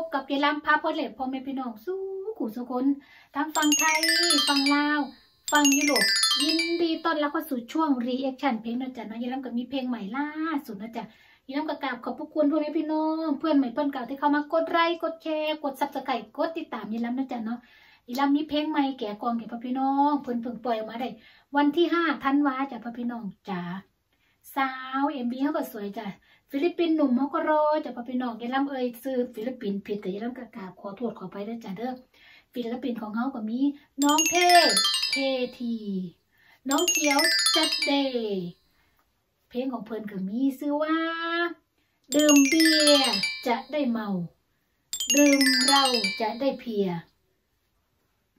บกับยายลำพาพ่อเล็กพ่อแม่พี่น้องสู้ขู่สุคนทั้งฟังไทย ฟังลาว ฟังยุโรปยินดีต้อนรับเข้าสู่ช่วงรีแอคชั่นเพลงนะจ๊ะนะยายลำก็มีเพลงใหม่ล่าสุดนะจ๊ะยายลำก็กราบขอบพระคุณพ่อแม่พี่น้องเพื่อนใหม่เพื่อนเก่าที่เข้ามากดไลค์กดแชร์กดซับสไครต์กดติดตามยายลำนะจ๊ะเนาะยายลำมีเพลงใหม่แก่กองแก่พ่อพี่น้องเพื่อนเพิ่งปล่อยออกมาได้ วันที่ห้าธันวาจ้ะพ่อพี่น้องจ๋า สาวเอ็มบีเขาก็สวยจ้ะฟิลิปปินส์หนุ่มเขาก็รอจาพ่อพี่น้องยายลำเอ่ยซื้อฟิลิปปินส์ผิดแต่ยายลำกกาบขอโทษขอไปด้วยจ้ะเด้อฟิลิปปินส์ของเขาก็มีน้องเท่เคทีน้องเขียวจัดเดย์เพลงของเพิ่นก็มีชื่อว่าดื่มเบียร์จะได้เมาดื่มเราจะได้เพีย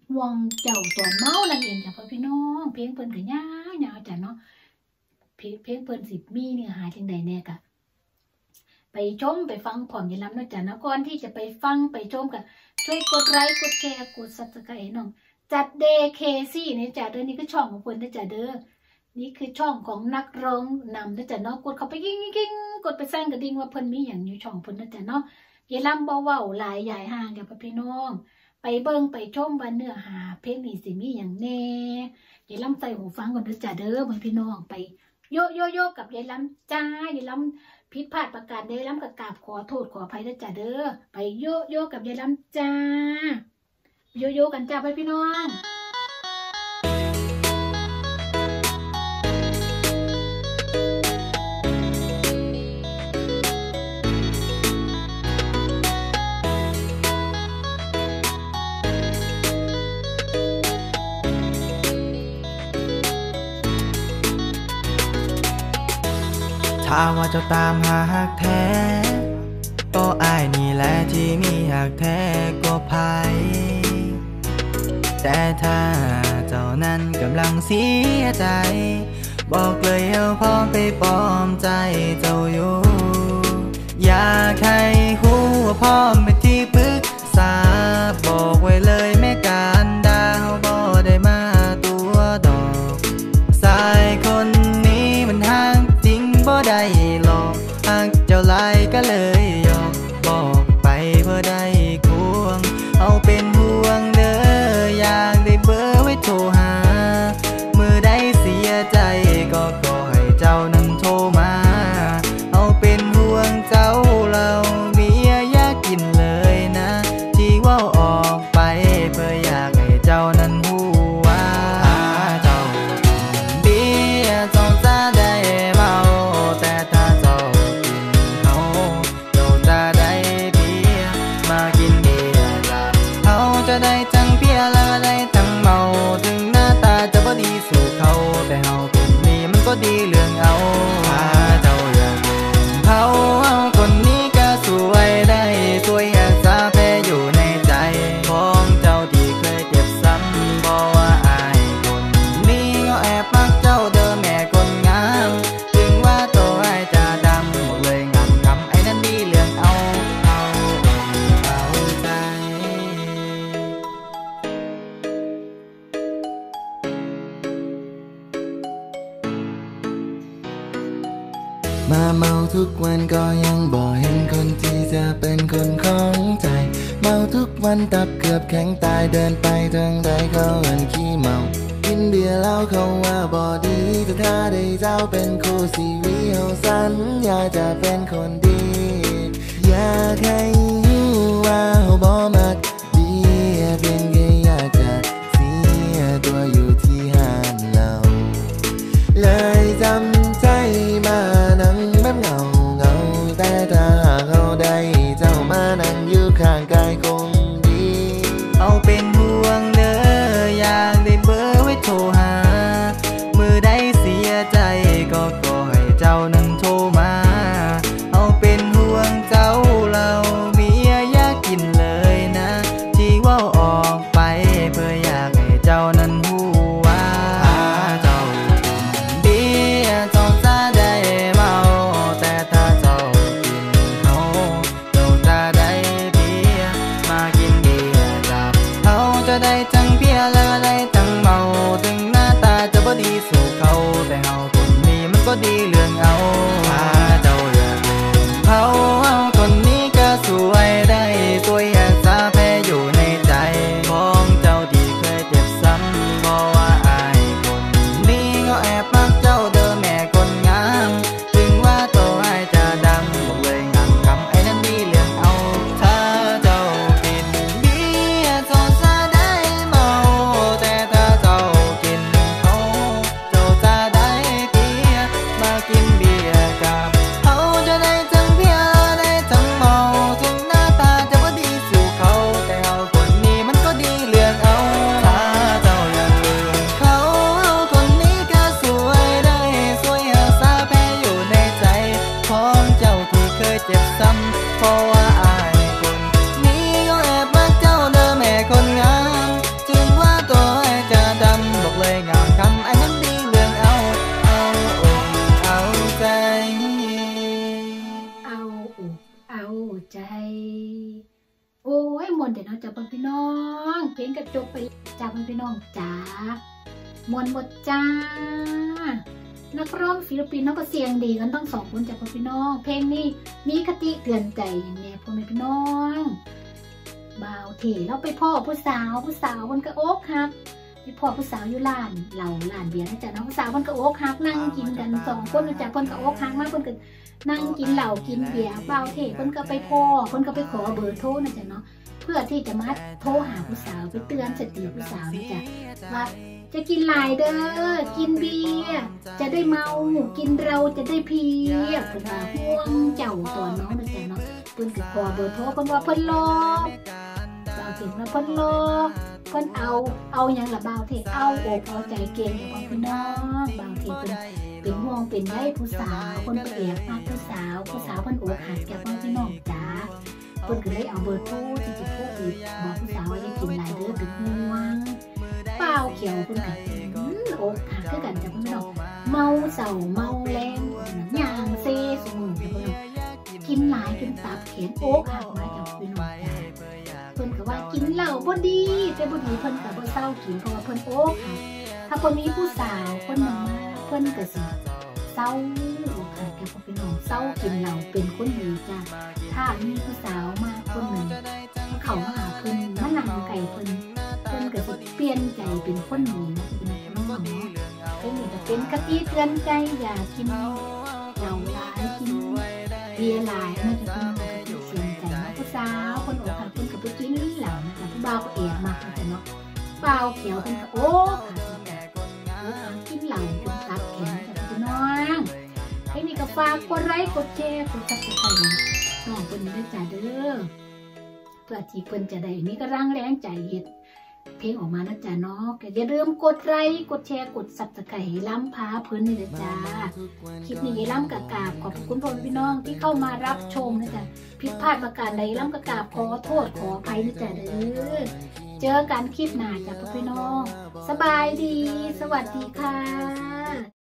ห่วงเจ้าตอนเมานั่นเองจ้ะพ่อพี่น้อง เพลงเพิ่นก็ยาวๆจ้ะเนาะ เพลงเพลินสิมีเนื้อหาจังใดแน่กะไปชมไปฟังพร้อมอย่าลืมนะจ๊ะนะก่อนที่จะไปฟังไปชมกันช่วยกดไลค์กดแชร์กดซับสไครต์น้องจัดเดย์เคซี่เนี่ยจ้ะเด้อนี่คือช่องของเพิ่นนะจ๊ะเด้อนี่คือช่องของนักร้องนำนะจ๊ะเนาะกดเข้าไปกิ้งกิ้งกดไปแซงกระดิ่งว่าเพิ่นมีอย่างอยู่ช่องเพิ่นนะจ๊ะเนาะอย่าลืมบ่เว้าหลายใหญ่ห่างอย่าไปพี่น้อง ไปเบิ่งไปชมว่าเนื้อหาเพลงนี้สิมีอย่างแน่อย่าลืมใส่หูฟังก่อนนะจ๊ะเด้อพี่น้องไป โยโยโยกับยายล้ำจ้ายายล้ำพิษพลาดประการใดล้ำกับกราบขอโทษขออภัยนะจ้าเด้อไปโยโยกับยายล้ำจ้าโยโยกันจ้าไปพี่น้อง ถ้าว่าเจ้าตามหาหักแท้ก็อายนี่แหละที่มีหักแท้ก็ภายแต่ถ้าเจ้านั้นกำลังเสียใจ บอกเลยเอาพร้อมไปปลอมใจเจ้าอยู่ อยากให้หูว่าพร้อมเป็นที่ปรึกษาบอกไว้เลย มาเมาทุกวันก็ยังบ่เห็นคนที่จะเป็นคนของใจ เมาทุกวันตับเกือบแข็งตายเดินไปทางใดก็เห็นขี้เมา กินเบียร์แล้วเขาว่าบ่ดีแต่ถ้าได้เจ้าเป็นคู่ชีวิเฮาสัญญาจะเป็นคนดี อยากให้รู้ว่าเฮาบ่มัก เพลงกระจกไปจ้าพ่อพี่น้องจ้ามวนบทจ้า นักร้องศิลปินน้องก็เสียงดีกันต้องสองคนจ้าพ่อพี่น้อง เพลงนี้มีคติเตือนใจอย่างแน่พ่อแม่พี่น้องบ่าวเถแล้วไปพ่อผู้สาวผู้สาวมันก็โอ๊กครับไปพ่อผู้สาวอยู่ร้านเหล่าร้านเบียร์นะจ๊ะเน้องผู้สาวมันก็โอ๊กฮักนั่งกินกันสองคนนะจ๊ะเพิ่นก็โอ๊กฮักมากเพิ่นก็นั่งกินเหล้ากินเบียร์เบาเทเพิ่นก็ไปพ่อเพิ่นก็ไปขอเบอร์โทรนะจ๊ะเนาะ พื่อที่จะมาโทรหาผู้สาวไปเตือนสติผู้สาวนะจ๊ะว่าจะกินหลายเด้อ กินเบียร์จะได้เมา กินเราจะได้เพียเพิ่นว่าห่วงเจ้าตอนน้องนะจ๊ะเนาะเพิ่นก็ขอเบอร์โทรเพิ่นว่าเพิ่นรอเบาเทว่าเพิ่นรอเพิ่นเอาเอาหยังละบ่าวเทเอาอกเอาใจเก่งองพี่น้องบางทีเพิ่นเป็นห่วงเป็นใยผู้สาวเพิ่นไปแอบมาผู้สาวผู้สาวเพิ่นอกหักจากพี่น้องจ้า เพิ่นก็เลยเอาเบอร์โทรที่จะโทรไปบอกผู้สาวว่าอย่ากินหลายเด้อเป็นห่วงเปล่าเขียวเพิ่นก็อกหักคือกันจ้ะพี่น้องเมาเศร้าเมาแรงยางเซ่สมือจ้ะพี่น้องกินหลายจนตับแขนอกหักมาจากพี่น้องจ้าเพิ่นก็ว่ากินเหล้าบ่ดีแต่บ่ดีเพิ่นก็บ่เศร้ากินเพราะว่าเพิ่นโอ๊กค่ะถ้าเพิ่นมีผู้สาวคนหนึงมาเพิ่นก็สิเศร้าค่ะแกบ่เป็นน้องเศร้ากินเหล้าเป็นคนดีจ้ะ ถ้ามีผู้สาวมาคนหนึ่งเขามาหาเพิ่นมานั่งไก่เพิ่นเพิ่นก็สิเปลี่ยนใจเป็นคนดีนะพี่น้องเนาะเพิ่นนี่ก็เป็นคติเตือนใจอย่ากินเหล้าหลายกินเบียร์หลายมันจะพี่น้องก็สิเสียใจเนะผู้สาวคนอกหักเพิ่นก็ไปกินเหล้านะคะผู้บ่าวก็แอบมาค่ะเนาะเปล่าวเขียวเพิ่นก็โอ้กินเหล้าจนตับแข็งจ้ะพี่น้องให้นี่ก็ฝากกดไลค์กดแชร์กด subscribe น้องเพิ่นด้วยจ้าเด้อเพื่อที่เพิ่นจะได้มีกำลังแรงใจเฮ็ดเพลงออกมานะจ๊ะเนาะก็อย่าลืมกดไลค์กดแชร์กด subscribe ลำพาเพลินนี่นะจ้าคลิปนี้ลำกะกาบขอบคุณพ่อแม่พี่น้องที่เข้ามารับชมนะจ๊ะผิดพลาดประการใดลำกะกาบขอโทษขออภัยนะจ๊ะเด้อเจอกันคลิปหน้าจ้ะพ่อพี่น้อง สบายดี สวัสดีค่ะ